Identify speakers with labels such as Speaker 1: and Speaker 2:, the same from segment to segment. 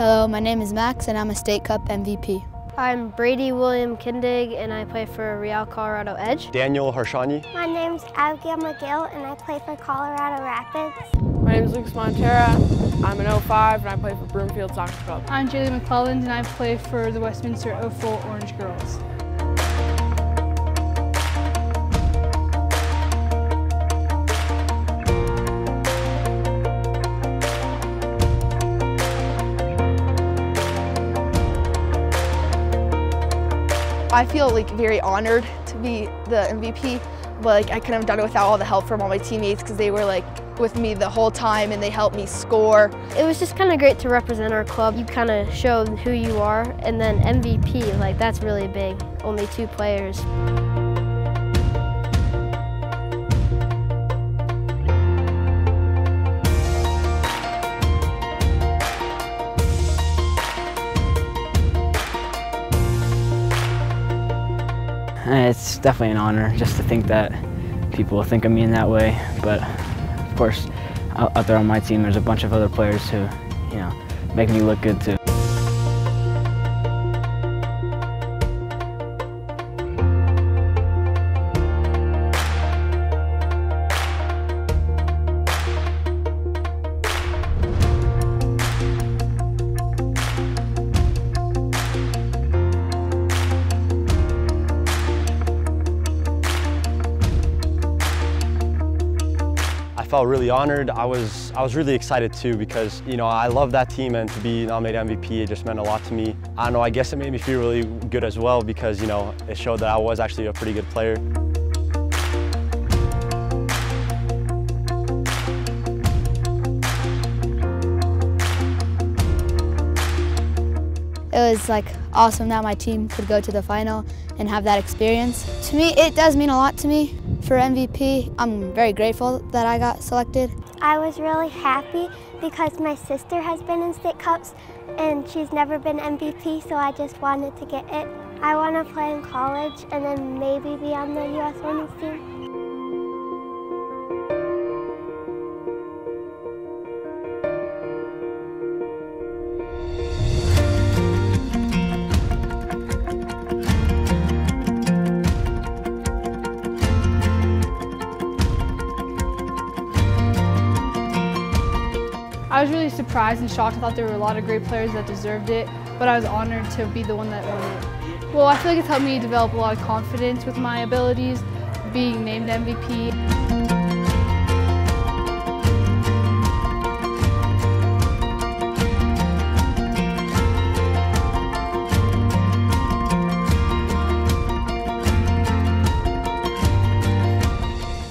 Speaker 1: Hello, my name is Max and I'm a State Cup MVP.
Speaker 2: I'm Brady William Kindig and I play for Real Colorado Edge.
Speaker 3: Daniel Harshani.
Speaker 4: My name's Abigail McGill and I play for Colorado Rapids.
Speaker 5: My name is Lucas Montera. I'm an 05 and I play for Broomfield Soccer Club.
Speaker 6: I'm Julie McClelland and I play for the Westminster 04 Orange Girls.
Speaker 7: I feel like very honored to be the MVP, but like I couldn't have done it without all the help from all my teammates because they were like with me the whole time and they helped me score.
Speaker 2: It was just kind of great to represent our club. You kind of showed who you are and then MVP, like that's really big. Only two players.
Speaker 8: Eh, it's definitely an honor just to think that people will think of me in that way. But of course, out there on my team, there's a bunch of other players who, you know, make me look good too.
Speaker 3: Felt really honored. I was I was really excited too because you know I love that team and to be nominated MVP it just meant a lot to me. I don't know. I guess it made me feel really good as well because you know it showed that I was actually a pretty good player.
Speaker 1: It was like awesome that my team could go to the final and have that experience. To me, it does mean a lot to me for MVP. I'm very grateful that I got selected.
Speaker 4: I was really happy because my sister has been in state cups and she's never been MVP, so I just wanted to get it. I want to play in college and then maybe be on the U.S. women's team.
Speaker 6: I was really surprised and shocked. I thought there were a lot of great players that deserved it, but I was honored to be the one that won it. Well, I feel like it's helped me develop a lot of confidence with my abilities, being named MVP.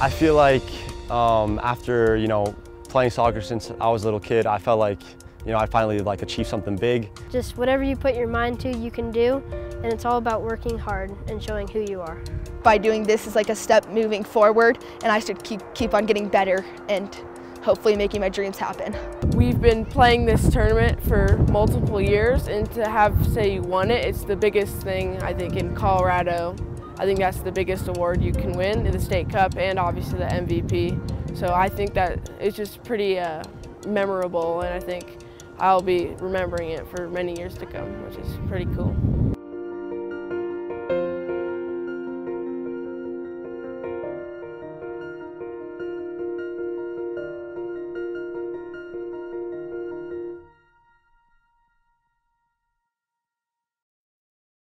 Speaker 3: I feel like um, after you know playing soccer since I was a little kid, I felt like you know I finally like achieved something big.
Speaker 2: Just whatever you put your mind to, you can do, and it's all about working hard and showing who you are.
Speaker 7: By doing this is like a step moving forward and I should keep keep on getting better and hopefully making my dreams happen.
Speaker 5: We've been playing this tournament for multiple years and to have say you won it, it's the biggest thing I think in Colorado. I think that's the biggest award you can win in the state cup and obviously the MVP. So I think that it's just pretty uh, memorable and I think I'll be remembering it for many years to come, which is pretty cool.